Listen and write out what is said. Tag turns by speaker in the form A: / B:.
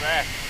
A: back.